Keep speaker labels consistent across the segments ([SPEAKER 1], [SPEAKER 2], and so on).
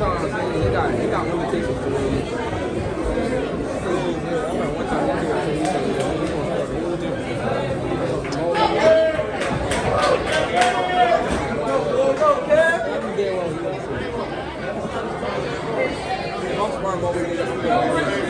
[SPEAKER 1] Sometimes man, he got he got limitations to do. I we gonna start a whole gym." Every day while he was If I'm smart, I'm always gonna get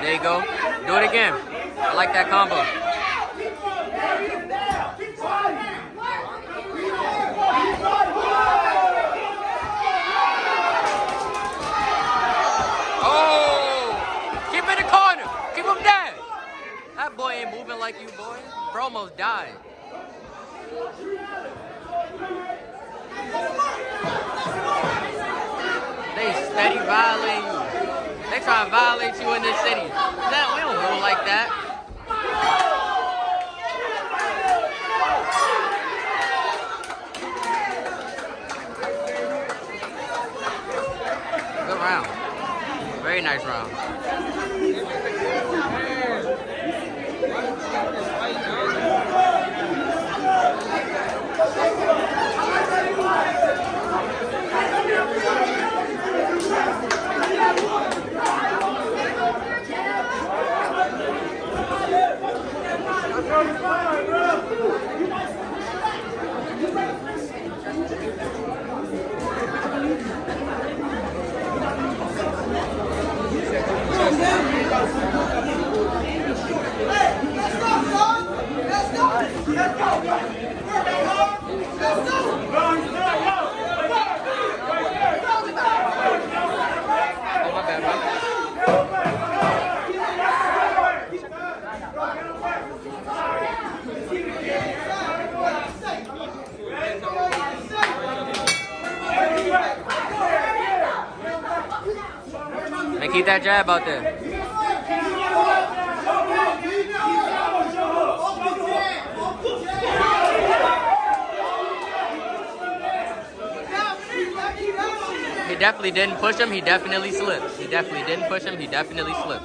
[SPEAKER 2] There you go.
[SPEAKER 3] Do it again. I like that combo. Oh! Keep in the corner. Keep him down. That boy ain't moving like you, boy. Bro almost died. They steady violating you. They try to violate you in this city. That we don't move like that. Good round. Very nice round. Oh, my bad, bro. And keep that jab out there. He definitely didn't push him. He definitely slipped. He definitely didn't push him. He definitely slipped.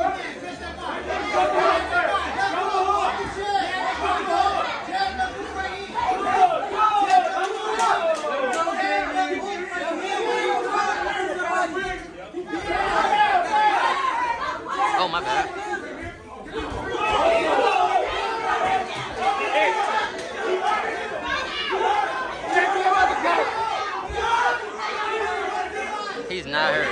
[SPEAKER 3] Oh, my bad. He's not hurt.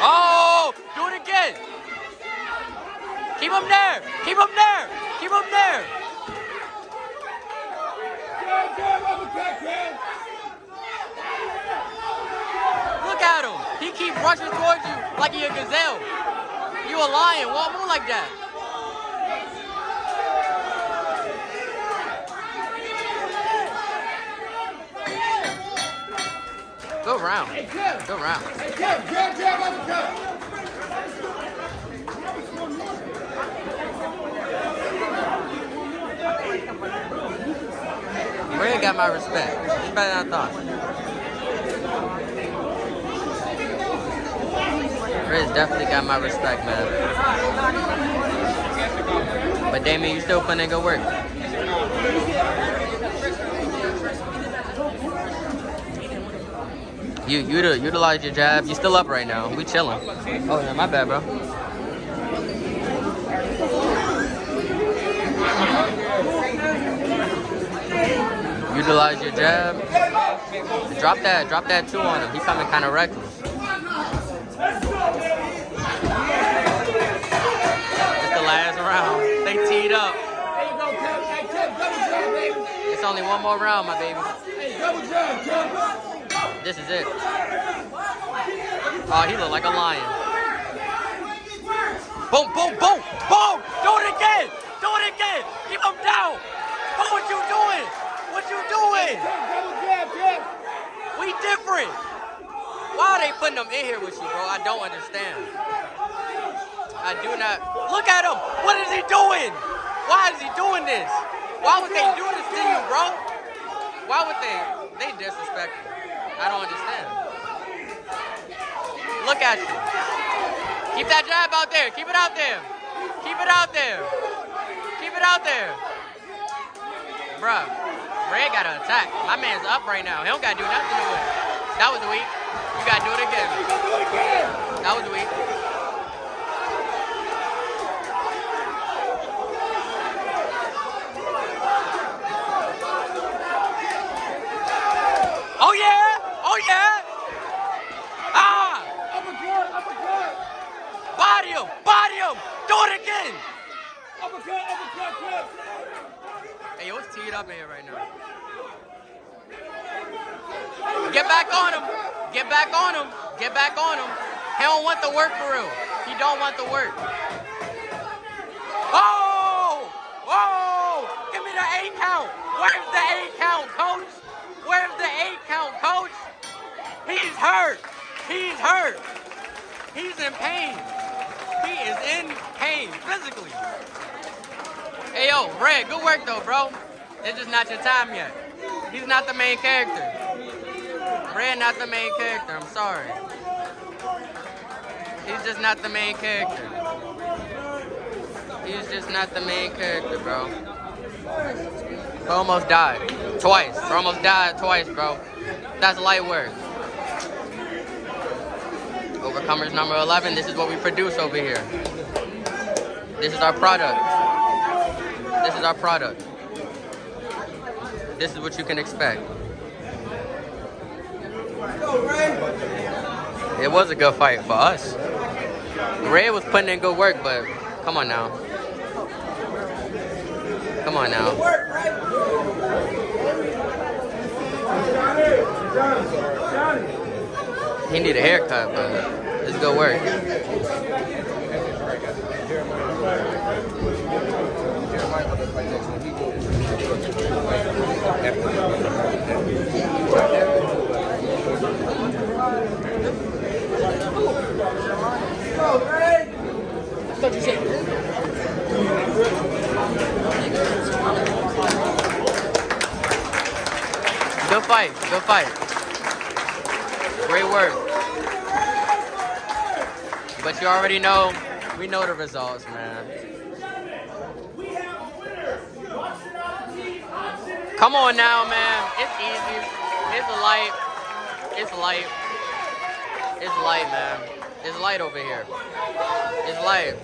[SPEAKER 3] oh, do it again. Keep him there. Keep him there. Keep him there. Look at him. He keep rushing towards you like he a gazelle. You a lion. Won't move like that. Good round. Good round. Ray got my respect. He's better than I thought. Riz definitely got my respect, man. But Damion, you still putting in good work. You you util- utilize your jab. You still up right now. We chilling. Oh yeah, my bad, bro. Utilize your jab. Drop that, drop that two on him. He coming kind of reckless. Up. It's only one more round, my baby. This is it. Oh, he look like a lion. Boom, boom, boom, boom! Do it again! Do it again! Keep him down! Bro, what you doing? What you doing? We different. Why are they putting them in here with you, bro? I don't understand. I do not. Look at him. What is he doing? Why is he doing this? Why would they do this to you, bro? Why would they? They disrespectful. I don't understand. Look at you. Keep that jab out there. Keep it out there. Keep it out there. Keep it out there. Bruh, Red got to attack. My man's up right now. He don't got to do nothing to it. That was weak. You got to do it again. That was weak. Do it again! Hey, yo, it's teed up in here right now. Get back on him. Get back on him. Get back on him. He don't want the work for real. He don't want the work. Oh! Yo, Red, good work though, bro. It's just not your time yet. He's not the main character. Red not the main character, I'm sorry. He's just not the main character. He's just not the main character, bro. Bro almost died. Twice. Bro almost died twice, bro. That's light work. Overcomers number 11, this is what we produce over here. This is our product. This is our product. This is what you can expect. It was a good fight for us. Ray was putting in good work, but come on now. Come on now. He need a haircut, but it's good work. Good fight. Good fight. Great work. But you already know, we know the results, man. Come on now, man. It's easy. It's light. It's light. It's light, man. It's light over here. It's light.